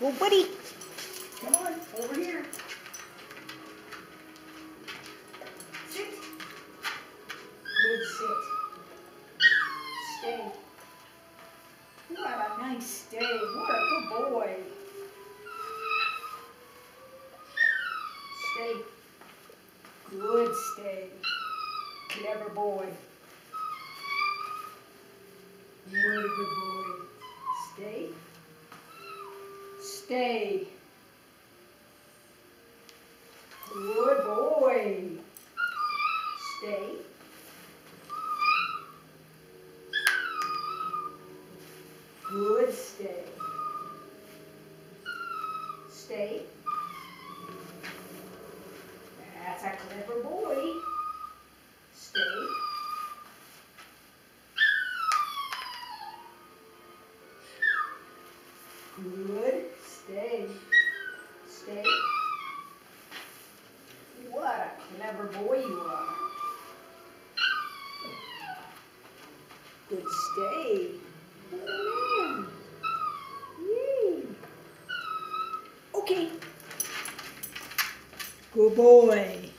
Well, buddy. Come on, over here. Sit. Good sit. Stay. What a nice stay. What a good boy. Stay. Good stay. Clever boy. Stay. Good boy. Stay. Good stay. Stay. That's a clever boy. Stay. Good. Stay. Stay. What a clever boy you are. Good stay. Good man. Okay. Good boy.